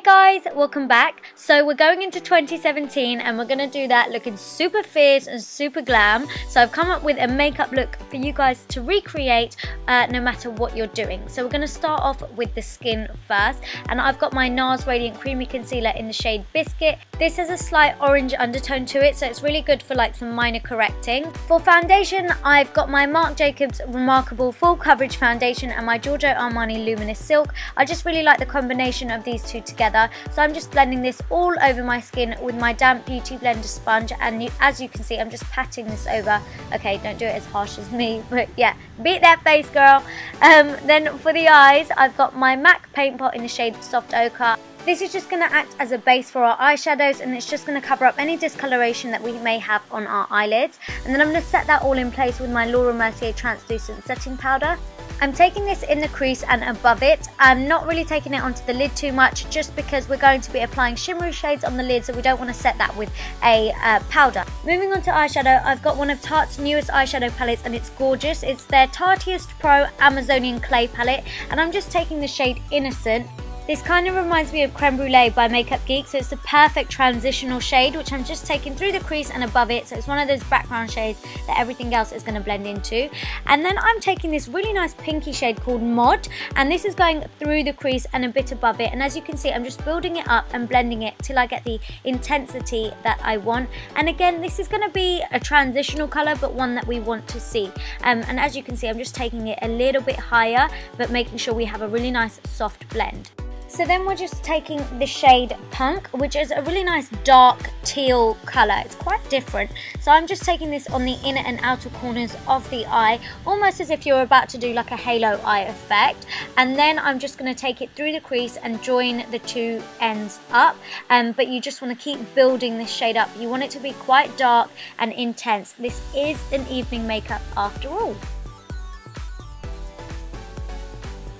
Hey guys, welcome back. So we're going into 2017 and we're going to do that looking super fierce and super glam. So I've come up with a makeup look for you guys to recreate uh, no matter what you're doing. So we're going to start off with the skin first and I've got my NARS Radiant Creamy Concealer in the shade Biscuit. This has a slight orange undertone to it so it's really good for like some minor correcting. For foundation I've got my Marc Jacobs ReMarcable Full Coverage Foundation and my Giorgio Armani Luminous Silk. I just really like the combination of these two together together. So I'm just blending this all over my skin with my damp Beauty Blender sponge and you, as you can see I'm just patting this over. Okay, don't do it as harsh as me, but yeah, beat that face girl. Um, then for the eyes, I've got my MAC Paint Pot in the shade Soft Ochre. This is just going to act as a base for our eyeshadows and it's just going to cover up any discoloration that we may have on our eyelids. And then I'm going to set that all in place with my Laura Mercier Translucent Setting Powder. I'm taking this in the crease and above it. I'm not really taking it onto the lid too much just because we're going to be applying shimmery shades on the lid so we don't want to set that with a uh, powder. Moving on to eyeshadow, I've got one of Tarte's newest eyeshadow palettes and it's gorgeous. It's their Tarteist Pro Amazonian Clay palette and I'm just taking the shade Innocent this kind of reminds me of Creme Brulee by Makeup Geek, so it's the perfect transitional shade, which I'm just taking through the crease and above it, so it's one of those background shades that everything else is going to blend into. And then I'm taking this really nice pinky shade called Mod, and this is going through the crease and a bit above it, and as you can see, I'm just building it up and blending it till I get the intensity that I want. And again, this is going to be a transitional colour, but one that we want to see. Um, and as you can see, I'm just taking it a little bit higher, but making sure we have a really nice soft blend. So then we're just taking the shade Punk, which is a really nice dark teal colour. It's quite different. So I'm just taking this on the inner and outer corners of the eye, almost as if you're about to do like a halo eye effect. And then I'm just going to take it through the crease and join the two ends up. Um, but you just want to keep building this shade up. You want it to be quite dark and intense. This is an evening makeup after all.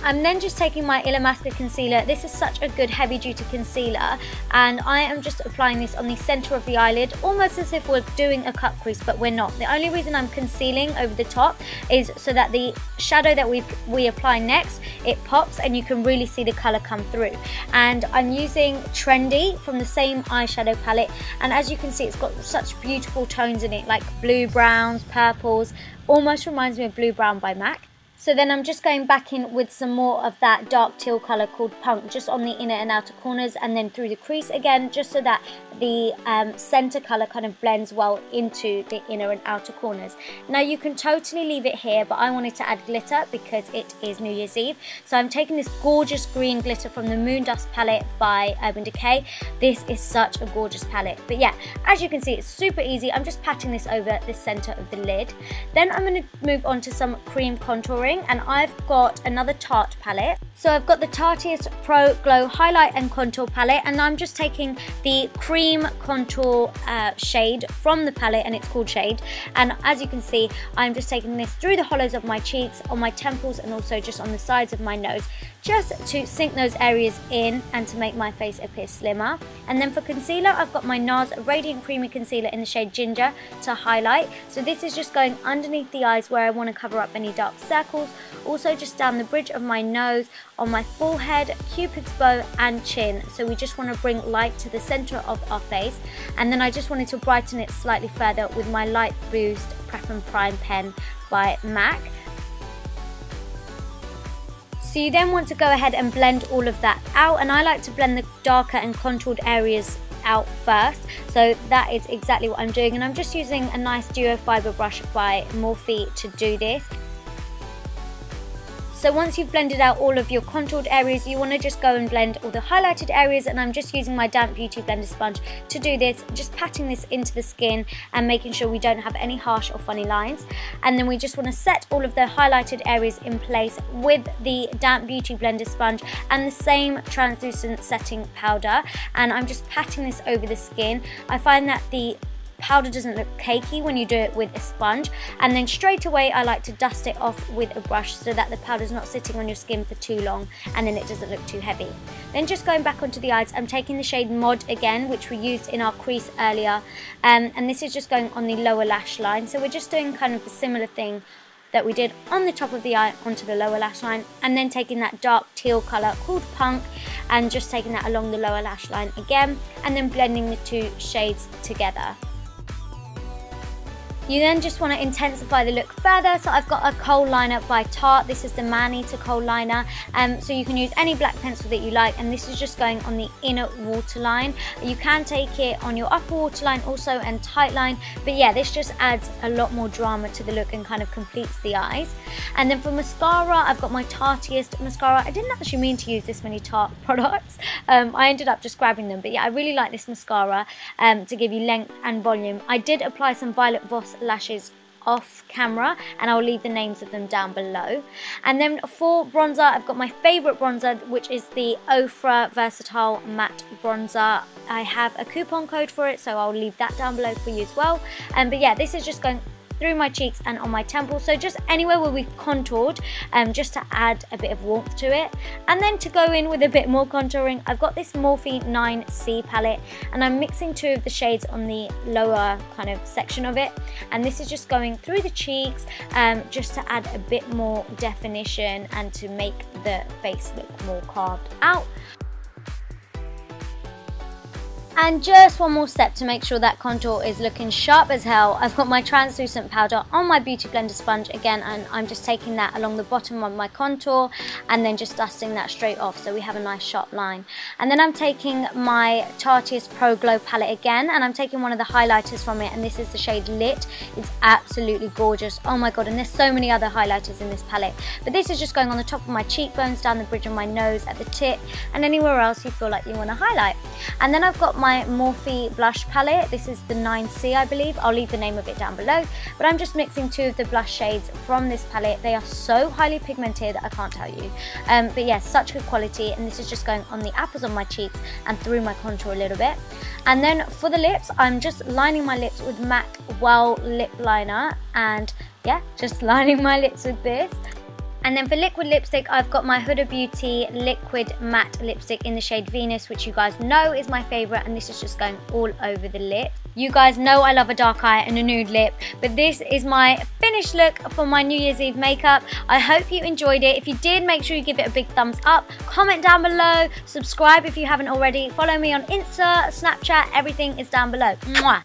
I'm then just taking my Illamasqua concealer. This is such a good heavy duty concealer and I am just applying this on the centre of the eyelid almost as if we're doing a cut crease but we're not. The only reason I'm concealing over the top is so that the shadow that we, we apply next it pops and you can really see the colour come through and I'm using Trendy from the same eyeshadow palette and as you can see it's got such beautiful tones in it like blue browns, purples, almost reminds me of Blue Brown by MAC so then I'm just going back in with some more of that dark teal colour called Punk just on the inner and outer corners and then through the crease again just so that the um, centre colour kind of blends well into the inner and outer corners. Now you can totally leave it here but I wanted to add glitter because it is New Year's Eve. So I'm taking this gorgeous green glitter from the Moondust palette by Urban Decay. This is such a gorgeous palette. But yeah, as you can see it's super easy. I'm just patting this over the centre of the lid. Then I'm going to move on to some cream contouring and I've got another Tarte palette. So I've got the Tarteist Pro Glow Highlight and Contour palette and I'm just taking the cream contour uh, shade from the palette and it's called Shade and as you can see I'm just taking this through the hollows of my cheeks, on my temples and also just on the sides of my nose just to sink those areas in and to make my face appear slimmer. And then for concealer, I've got my NARS Radiant Creamy Concealer in the shade Ginger to highlight. So this is just going underneath the eyes where I want to cover up any dark circles. Also just down the bridge of my nose, on my forehead, cupid's bow and chin. So we just want to bring light to the center of our face. And then I just wanted to brighten it slightly further with my Light Boost Prep and Prime pen by MAC. So you then want to go ahead and blend all of that out and I like to blend the darker and contoured areas out first. So that is exactly what I'm doing and I'm just using a nice duo fibre brush by Morphe to do this so once you've blended out all of your contoured areas, you want to just go and blend all the highlighted areas and I'm just using my damp beauty blender sponge to do this, just patting this into the skin and making sure we don't have any harsh or funny lines. And then we just want to set all of the highlighted areas in place with the damp beauty blender sponge and the same translucent setting powder. And I'm just patting this over the skin. I find that the powder doesn't look cakey when you do it with a sponge and then straight away I like to dust it off with a brush so that the powder's not sitting on your skin for too long and then it doesn't look too heavy. Then just going back onto the eyes, I'm taking the shade Mod again which we used in our crease earlier um, and this is just going on the lower lash line so we're just doing kind of a similar thing that we did on the top of the eye onto the lower lash line and then taking that dark teal colour called Punk and just taking that along the lower lash line again and then blending the two shades together. You then just want to intensify the look further. So I've got a kohl liner by Tarte. This is the Maneater kohl liner. Um, so you can use any black pencil that you like. And this is just going on the inner waterline. You can take it on your upper waterline also and tight line. But yeah, this just adds a lot more drama to the look and kind of completes the eyes. And then for mascara, I've got my Tarteist mascara. I didn't actually mean to use this many Tarte products. Um, I ended up just grabbing them. But yeah, I really like this mascara um, to give you length and volume. I did apply some Violet Voss lashes off camera and I'll leave the names of them down below. And then for bronzer I've got my favorite bronzer which is the Ofra Versatile Matte Bronzer. I have a coupon code for it so I'll leave that down below for you as well. Um, but yeah this is just going through my cheeks and on my temples. So just anywhere where we've contoured, um, just to add a bit of warmth to it. And then to go in with a bit more contouring, I've got this Morphe 9C palette and I'm mixing two of the shades on the lower kind of section of it. And this is just going through the cheeks um, just to add a bit more definition and to make the face look more carved out. And just one more step to make sure that contour is looking sharp as hell. I've got my translucent powder on my Beauty Blender sponge again and I'm just taking that along the bottom of my contour and then just dusting that straight off so we have a nice sharp line. And then I'm taking my Tarteist Pro Glow palette again and I'm taking one of the highlighters from it and this is the shade Lit. It's absolutely gorgeous. Oh my god and there's so many other highlighters in this palette. But this is just going on the top of my cheekbones, down the bridge of my nose, at the tip and anywhere else you feel like you want to highlight. And then I've got my my Morphe blush palette. This is the 9C, I believe. I'll leave the name of it down below. But I'm just mixing two of the blush shades from this palette. They are so highly pigmented, I can't tell you. Um, but yeah, such good quality. And this is just going on the apples on my cheeks and through my contour a little bit. And then for the lips, I'm just lining my lips with MAC Whirl Lip Liner. And yeah, just lining my lips with this. And then for liquid lipstick, I've got my Huda Beauty Liquid Matte Lipstick in the shade Venus, which you guys know is my favourite, and this is just going all over the lip. You guys know I love a dark eye and a nude lip, but this is my finished look for my New Year's Eve makeup. I hope you enjoyed it. If you did, make sure you give it a big thumbs up. Comment down below, subscribe if you haven't already. Follow me on Insta, Snapchat, everything is down below. Mwah.